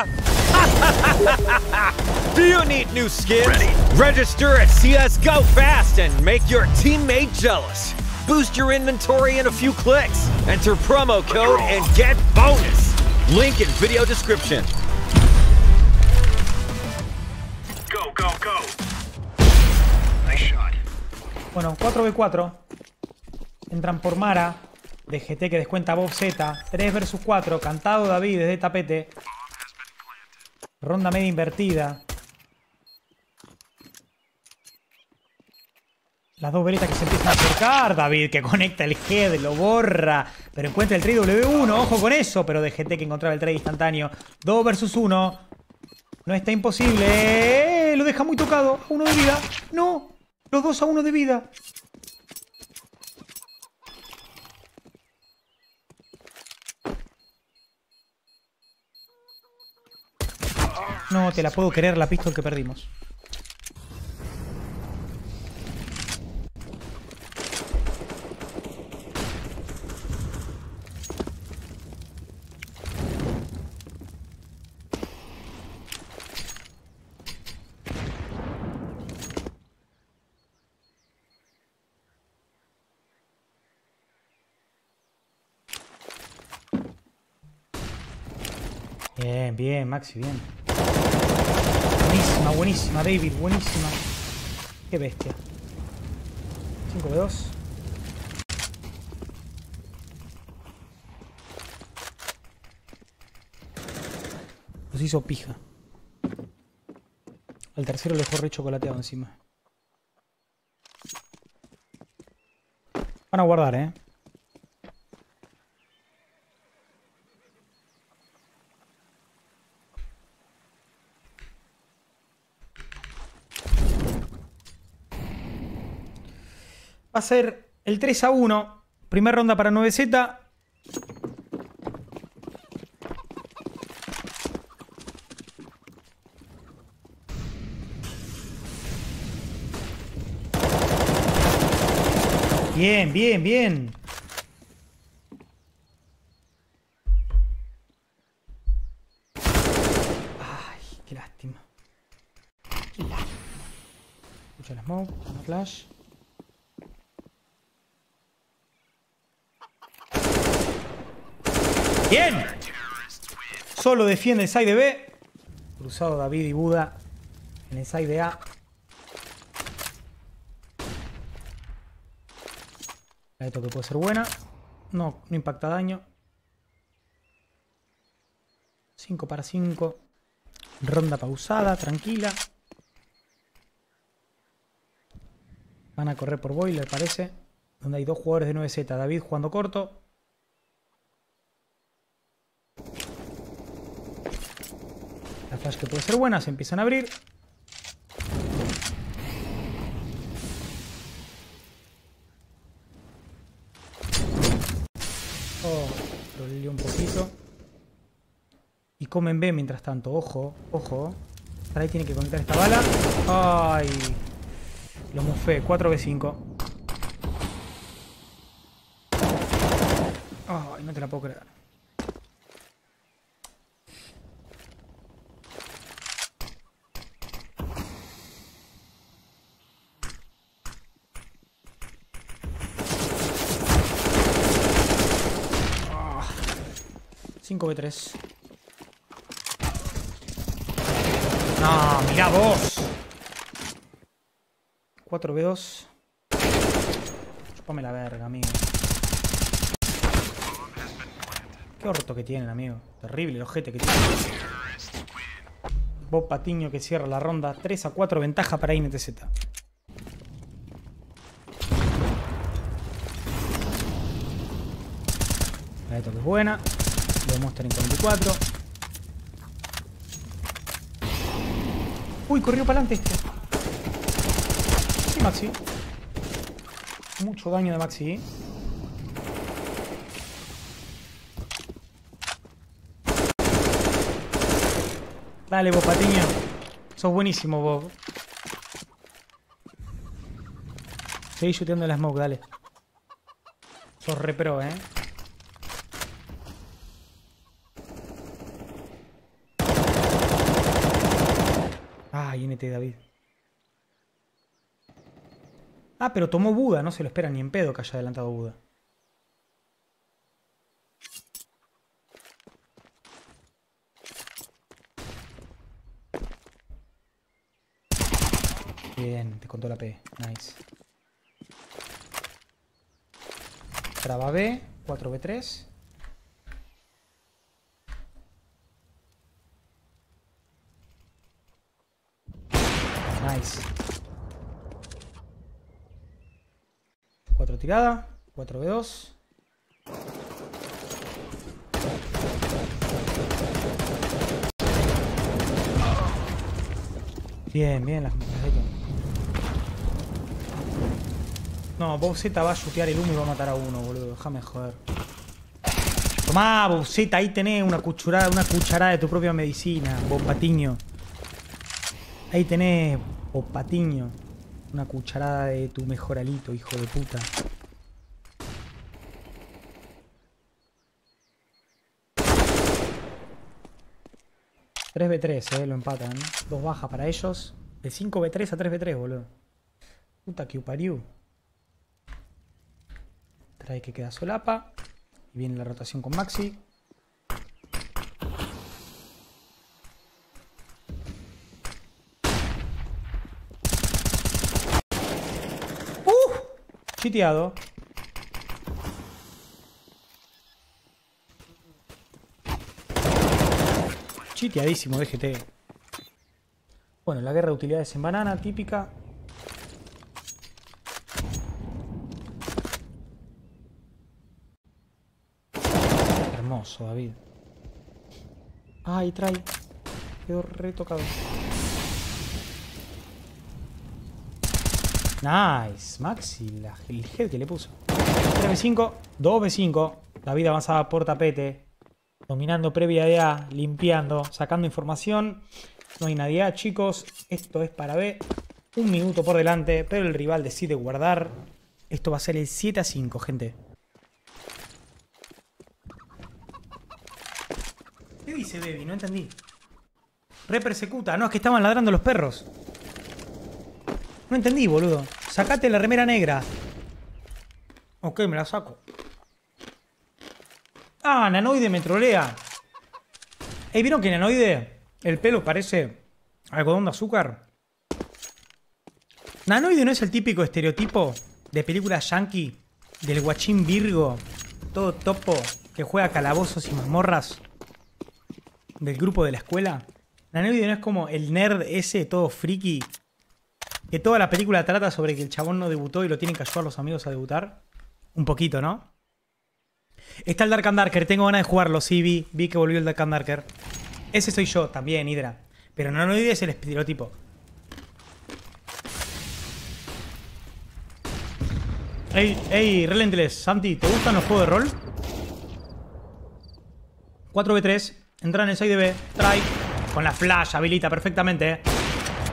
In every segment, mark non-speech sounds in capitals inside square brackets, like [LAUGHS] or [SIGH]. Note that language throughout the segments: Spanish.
[LAUGHS] Do you need new skins? Register at CSGO fast and make your teammate jealous. Boost your inventory in a few clicks. Enter promo code and get bonus. Link in video description. Go, go, go. Nice shot. Bueno, 4v4. Entran por Mara. De GT que descuenta Bob Z. 3 vs 4. Cantado David desde tapete. Ronda media invertida. Las dos veretas que se empiezan a acercar. David que conecta el head, lo borra. Pero encuentra el trade W1. Ojo con eso. Pero de GT que encontraba el trade instantáneo. 2 vs 1. No está imposible. Eh, lo deja muy tocado. A uno de vida. No. Los dos a uno de vida. No te la puedo querer la pistol que perdimos. Bien, bien, Maxi, bien. Buenísima, buenísima, David, buenísima. Qué bestia. 5v2. Los hizo pija. Al tercero le dejó re chocolateado encima. Van a guardar, eh. Va a ser el 3 a 1. Primera ronda para 9Z. Bien, bien, bien. Ay, qué lástima. Qué lástima. Escucha flash. Bien. Solo defiende el side B. Cruzado David y Buda en el side A. Esto que puede ser buena. No, no impacta daño. 5 para 5. Ronda pausada, tranquila. Van a correr por boiler, parece. Donde hay dos jugadores de 9Z. David jugando corto. Flash que puede ser buena, se empiezan a abrir. Oh, lo lió un poquito. Y comen B mientras tanto. Ojo, ojo. Ahí tiene que conectar esta bala. Ay. Lo mufé. 4v5. Ay, no te la puedo creer. Ah. 5v3. No, mira vos. 4v2. Chupame la verga, amigo. Qué orto que tienen, amigo. Terrible el ojete que tienen. Bob Patiño que cierra la ronda. 3 a 4 ventaja para INTZ. La de toque es buena. Lo Monster en 44. Uy, corrió para adelante este. Sí, Maxi. Mucho daño de Maxi. Dale, Bob Patiño. Sos buenísimo, Bob. Seguí shooteando la smoke, dale. Sos re pro, eh. Ah, INT David. Ah, pero tomó Buda, no se lo espera ni en pedo que haya adelantado Buda. Bien, te contó la P. Nice. Traba B, 4B3. Nice. 4 tirada, 4B2. Bien, bien las, las Dayton. No, Z va a chutear el humo y va a matar a uno, boludo. Déjame joder. Tomá, Z, ahí tenés una cucharada, una cucharada de tu propia medicina, Bob Patiño. Ahí tenés, Bob Patiño. Una cucharada de tu mejoralito, hijo de puta. Tres b 3 eh, lo empatan. Dos bajas para ellos. De 5B3 a 3B3, boludo. Puta que upariu. Trae que queda solapa. Y viene la rotación con Maxi. ¡Uh! Chiteado. Chiteadísimo DGT. Bueno, la guerra de utilidades en banana, típica. Hermoso, David. Ay, trae. Quedó retocado. Nice. Maxi, la, el head que le puso. 3B5, 2B5. David avanzaba por tapete. Dominando previa de A, limpiando, sacando información. No hay nadie A, chicos. Esto es para B. Un minuto por delante, pero el rival decide guardar. Esto va a ser el 7 a 5, gente. ¿Qué dice Baby? No entendí. Repersecuta. No, es que estaban ladrando los perros. No entendí, boludo. Sacate la remera negra. Ok, me la saco. Ah, Nanoide me trolea. Ey, ¿vieron que Nanoide el pelo parece algodón de azúcar? Nanoide no es el típico estereotipo de película yankee del guachín virgo, todo topo, que juega calabozos y mazmorras del grupo de la escuela. Nanoide no es como el nerd ese todo friki que toda la película trata sobre que el chabón no debutó y lo tienen que ayudar los amigos a debutar. Un poquito, ¿no? Está el Dark and Darker, tengo ganas de jugarlo, sí, vi, vi que volvió el Dark and Darker. Ese soy yo también, Hydra. Pero no, no es el estereotipo. Ey, ey, Relentless, Santi, ¿te gustan los juegos de rol? 4v3, entra en el 6db, try, con la flash, habilita perfectamente. eh.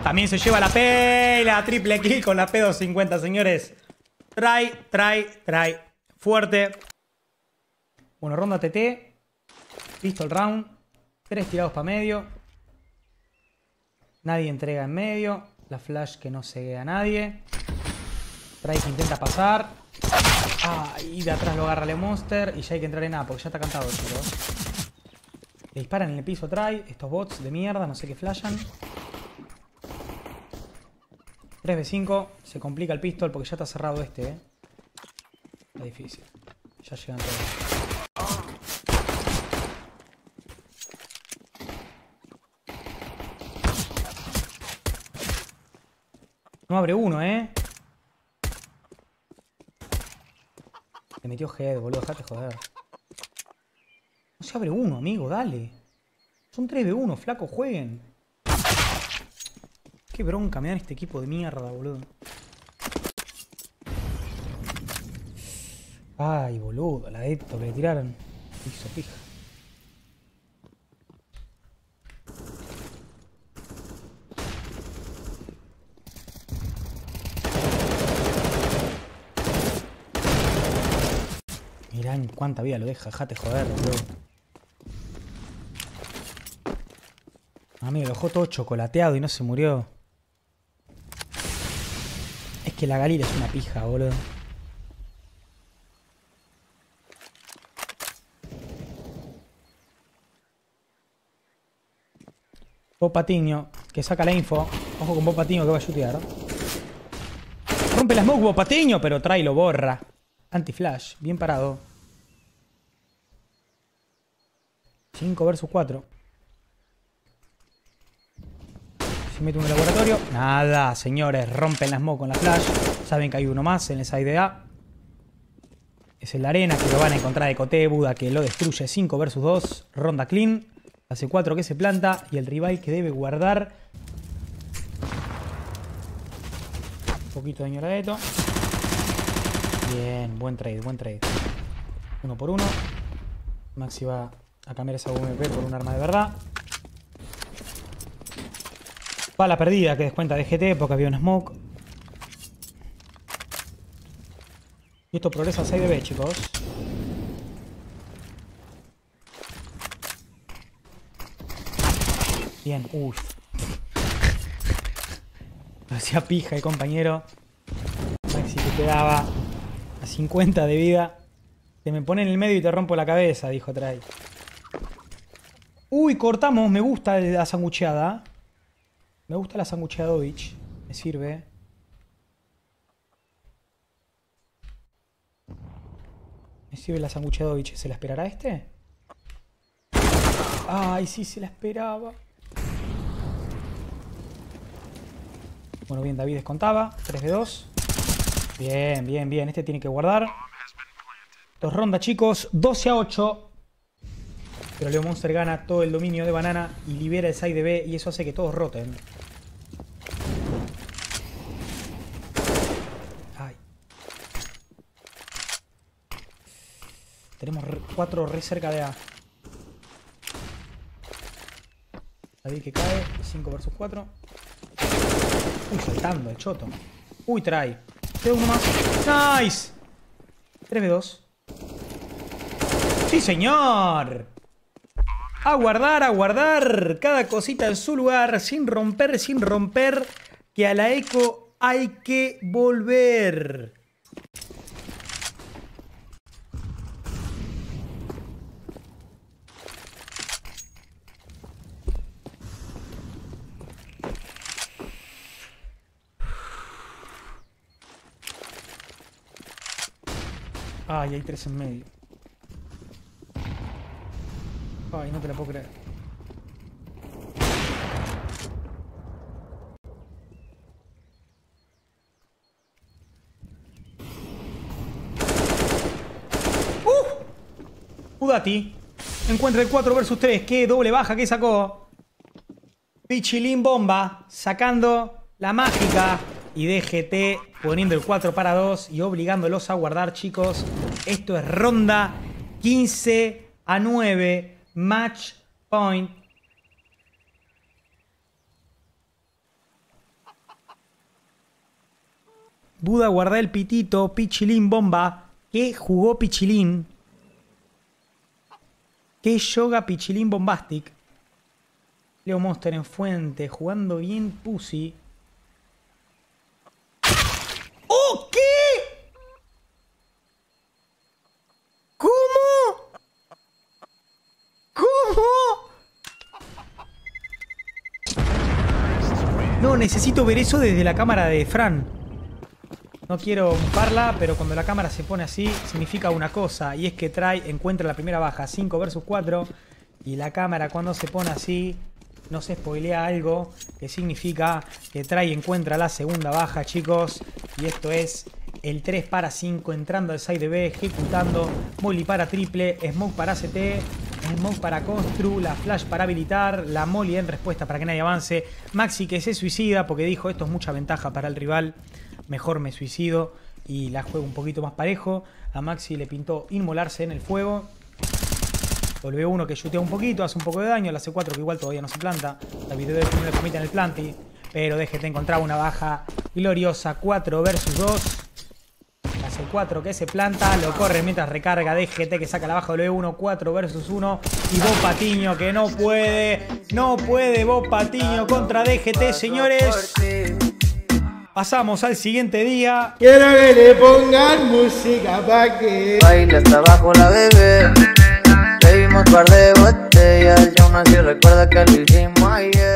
También se lleva la P, la triple kill con la P250, señores. Try, try, try. Fuerte. Bueno, ronda TT. Listo el round. Tres tirados para medio. Nadie entrega en medio. La flash que no se a nadie. Try que intenta pasar. Ah, y de atrás lo agarra el monster. Y ya hay que entrar en A porque ya está cantado, chicos. Le disparan en el piso Try. Estos bots de mierda, no sé qué flashan. 3v5. Se complica el pistol porque ya está cerrado este, eh. Está difícil. Ya llegan todos. No abre uno, ¿eh? Le metió head, boludo. Dejate joder. No se abre uno, amigo. Dale. Son 3v1, flaco. Jueguen. Qué bronca me dan este equipo de mierda, boludo. Ay, boludo. La de esto que le tiraron. Hizo pija. Mirá en cuánta vida lo deja, dejate joder, boludo. Amigo, lo dejó todo chocolateado y no se murió. Es que la Galil es una pija, boludo. Bob Patiño, que saca la info. Ojo con Bob Patiño que va a chutear. Rompe la smoke Bob Patiño, pero trae lo borra. Anti-flash, bien parado. 5 versus 4. Se mete un laboratorio. Nada, señores. Rompen la smoke con la flash. Saben que hay uno más en el side A. Es el arena que lo van a encontrar de Coté. Buda que lo destruye. 5 versus 2. Ronda clean. Hace 4 que se planta. Y el rival que debe guardar. Un poquito de ñoradeto. Bien, buen trade, buen trade. Uno por uno. Maxi va a cambiar esa UMP por un arma de verdad. Va la perdida que descuenta de GT porque había un smoke. Y esto progresa a 6 de B, chicos. Bien, uff. [LAUGHS] Hacía pija el compañero. Maxi te quedaba a 50 de vida. Te me pone en el medio y te rompo la cabeza, dijo Trai. Uy, cortamos. Me gusta la sangucheada. Me gusta la sangucheadovich. Me sirve. Me sirve la sangucheadovich. ¿Se la esperará este? Ay, sí, se la esperaba. Bueno, bien, David descontaba. 3 de 2. Bien, bien, bien. Este tiene que guardar. Dos rondas, chicos. 12 a 8. Pero Leo Monster gana todo el dominio de banana y libera el side de B y eso hace que todos roten. Ay. Tenemos 4 re cerca de A. David que cae. 5 versus 4. Uy, saltando el choto. Uy, trae. Queda uno más. ¡Nice! 3v2. ¡Sí, señor! A guardar, a guardar. Cada cosita en su lugar. Sin romper, sin romper. Que a la eco hay que volver. Ay, hay tres en medio. Ay, no te la puedo creer. ¡Uh! Udati. Encuentra el 4 versus 3. Qué doble baja que sacó. Pichilín bomba. Sacando la mágica. Y DGT poniendo el 4 para 2 y obligándolos a guardar, chicos. Esto es ronda 15 a 9. Match point. Buda guarda el pitito, Pichilín bomba. ¿Qué jugó Pichilín? ¿Qué yoga Pichilín bombastic? Leo Monster en fuente, jugando bien Pussy. ¡Oh, qué! ¿Cómo? ¿Cómo? No, necesito ver eso desde la cámara de Fran. No quiero mofarla, pero cuando la cámara se pone así, significa una cosa. Y es que trae, encuentra la primera baja, 5 versus 4. Y la cámara cuando se pone así, no se spoilea algo. Que significa que trae, encuentra la segunda baja, chicos. Y esto es el 3 para 5, entrando al side B, ejecutando. Molly para triple, Smoke para CT. Smoke para Constru, la Flash para habilitar, la Molly en respuesta para que nadie avance. Maxi que se suicida porque dijo esto es mucha ventaja para el rival, mejor me suicido y la juego un poquito más parejo. A Maxi le pintó inmolarse en el fuego. W1 que chutea un poquito, hace un poco de daño, la C4 que igual todavía no se planta. La video de primero permite en el planti, pero DGT encontraba una baja gloriosa 4 versus 2. La 4 que se planta, lo corre mientras recarga DGT que saca la baja W1, 4 versus 1 y Bob Patiño que no puede, no puede Bob Patiño contra DGT, señores. Pasamos al siguiente día. Quiero que le pongan música pa' que Baila hasta abajo la bebé Bebimos par de botellas Y aún así recuerda que lo hicimos ayer